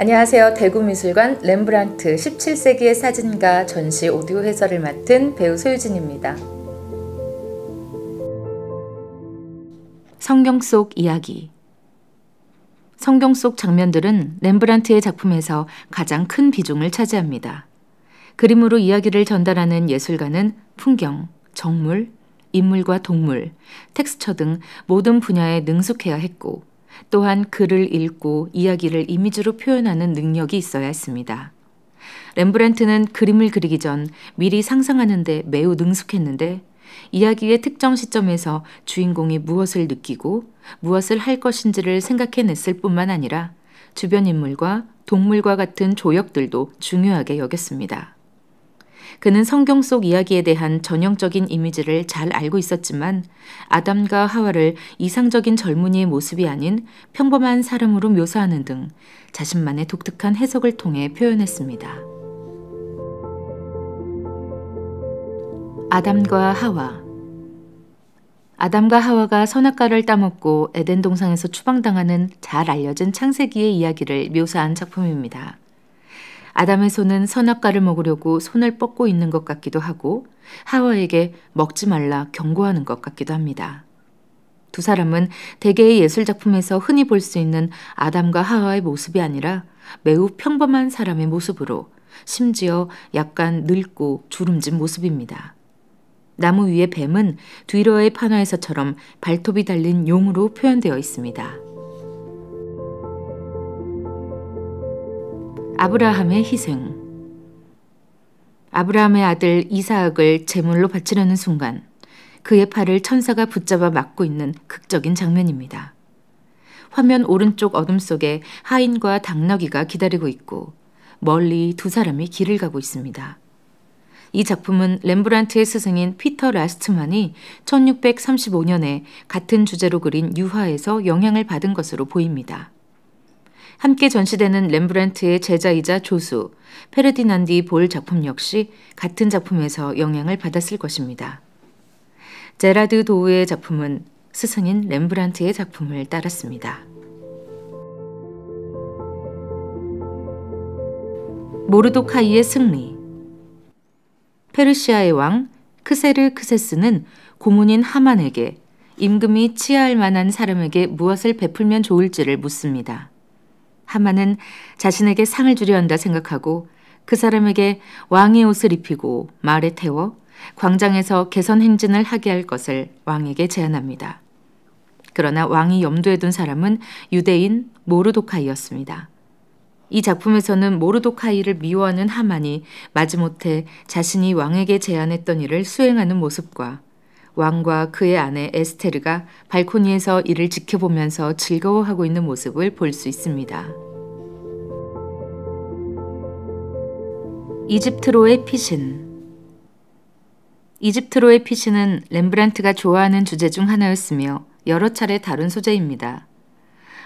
안녕하세요. 대구미술관 렘브란트 17세기의 사진가 전시 오디오 해설을 맡은 배우 소유진입니다. 성경 속 이야기 성경 속 장면들은 렘브란트의 작품에서 가장 큰 비중을 차지합니다. 그림으로 이야기를 전달하는 예술가는 풍경, 정물, 인물과 동물, 텍스처 등 모든 분야에 능숙해야 했고 또한 글을 읽고 이야기를 이미지로 표현하는 능력이 있어야 했습니다. 렘브란트는 그림을 그리기 전 미리 상상하는데 매우 능숙했는데 이야기의 특정 시점에서 주인공이 무엇을 느끼고 무엇을 할 것인지를 생각해냈을 뿐만 아니라 주변 인물과 동물과 같은 조역들도 중요하게 여겼습니다. 그는 성경 속 이야기에 대한 전형적인 이미지를 잘 알고 있었지만 아담과 하와를 이상적인 젊은이의 모습이 아닌 평범한 사람으로 묘사하는 등 자신만의 독특한 해석을 통해 표현했습니다. 아담과 하와 아담과 하와가 선악과를 따먹고 에덴 동상에서 추방당하는 잘 알려진 창세기의 이야기를 묘사한 작품입니다. 아담의 손은 선악과를 먹으려고 손을 뻗고 있는 것 같기도 하고 하와에게 먹지 말라 경고하는 것 같기도 합니다. 두 사람은 대개의 예술 작품에서 흔히 볼 수 있는 아담과 하와의 모습이 아니라 매우 평범한 사람의 모습으로 심지어 약간 늙고 주름진 모습입니다. 나무 위의 뱀은 뒤로의 판화에서처럼 발톱이 달린 용으로 표현되어 있습니다. 아브라함의 희생. 아브라함의 아들 이사악을 제물로 바치려는 순간 그의 팔을 천사가 붙잡아 막고 있는 극적인 장면입니다. 화면 오른쪽 어둠 속에 하인과 당나귀가 기다리고 있고 멀리 두 사람이 길을 가고 있습니다. 이 작품은 렘브란트의 스승인 피터 라스트만이 1635년에 같은 주제로 그린 유화에서 영향을 받은 것으로 보입니다. 함께 전시되는 렘브란트의 제자이자 조수 페르디난디 볼 작품 역시 같은 작품에서 영향을 받았을 것입니다. 제라드 도우의 작품은 스승인 렘브란트의 작품을 따랐습니다. 모르도카이의 승리 페르시아의 왕 크세르 크세스는 고문인 하만에게 임금이 치하할 만한 사람에게 무엇을 베풀면 좋을지를 묻습니다. 하만은 자신에게 상을 주려 한다 생각하고 그 사람에게 왕의 옷을 입히고 말에 태워 광장에서 개선 행진을 하게 할 것을 왕에게 제안합니다. 그러나 왕이 염두에 둔 사람은 유대인 모르도카이였습니다. 이 작품에서는 모르도카이를 미워하는 하만이 마지못해 자신이 왕에게 제안했던 일을 수행하는 모습과 왕과 그의 아내 에스테르가 발코니에서 이를 지켜보면서 즐거워하고 있는 모습을 볼 수 있습니다. 이집트로의 피신 이집트로의 피신은 렘브란트가 좋아하는 주제 중 하나였으며 여러 차례 다룬 소재입니다.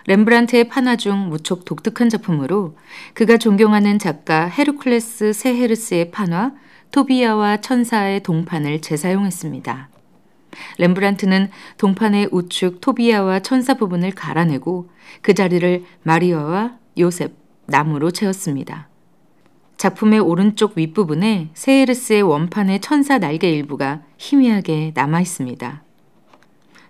렘브란트의 판화 중 무척 독특한 작품으로 그가 존경하는 작가 헤르클레스 세헤르스의 판화 토비아와 천사의 동판을 재사용했습니다. 렘브란트는 동판의 우측 토비아와 천사 부분을 갈아내고 그 자리를 마리아와 요셉, 나무로 채웠습니다. 작품의 오른쪽 윗부분에 세헤르스의 원판의 천사 날개 일부가 희미하게 남아 있습니다.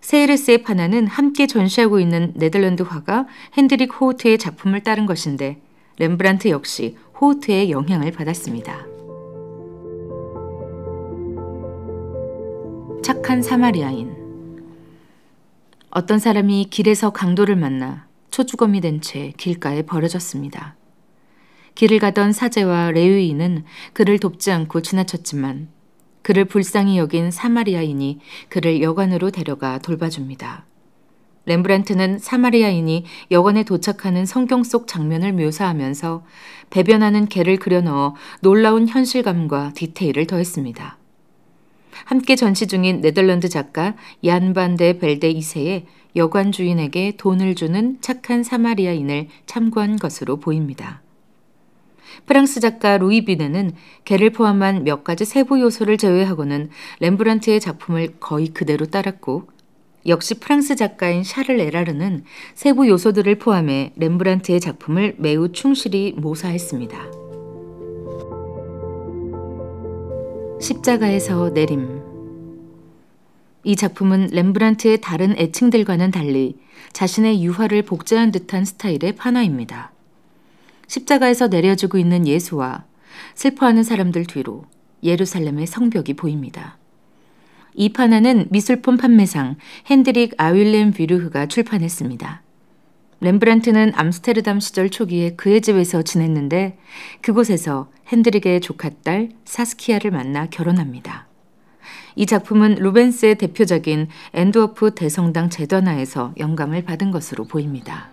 세헤르스의 판화는 함께 전시하고 있는 네덜란드 화가 핸드릭 호우트의 작품을 따른 것인데 렘브란트 역시 호우트의 영향을 받았습니다. 착한 사마리아인 어떤 사람이 길에서 강도를 만나 초주검이 된 채 길가에 버려졌습니다. 길을 가던 사제와 레위인은 그를 돕지 않고 지나쳤지만 그를 불쌍히 여긴 사마리아인이 그를 여관으로 데려가 돌봐줍니다. 렘브란트는 사마리아인이 여관에 도착하는 성경 속 장면을 묘사하면서 배변하는 개를 그려넣어 놀라운 현실감과 디테일을 더했습니다. 함께 전시 중인 네덜란드 작가 얀 반데 벨데 2세의 여관 주인에게 돈을 주는 착한 사마리아인을 참고한 것으로 보입니다. 프랑스 작가 루이 비네는 개를 포함한 몇 가지 세부 요소를 제외하고는 렘브란트의 작품을 거의 그대로 따랐고 역시 프랑스 작가인 샤를 에라르는 세부 요소들을 포함해 렘브란트의 작품을 매우 충실히 모사했습니다. 십자가에서 내림 이 작품은 렘브란트의 다른 애칭들과는 달리 자신의 유화를 복제한 듯한 스타일의 판화입니다. 십자가에서 내려지고 있는 예수와 슬퍼하는 사람들 뒤로 예루살렘의 성벽이 보입니다. 이 판화는 미술품 판매상 헨드릭 아윌렌뷔르흐가 출판했습니다. 렘브란트는 암스테르담 시절 초기에 그의 집에서 지냈는데 그곳에서 헨드릭의 조카딸 사스키아를 만나 결혼합니다. 이 작품은 루벤스의 대표작인 앤트워프 대성당 재단화에서 영감을 받은 것으로 보입니다.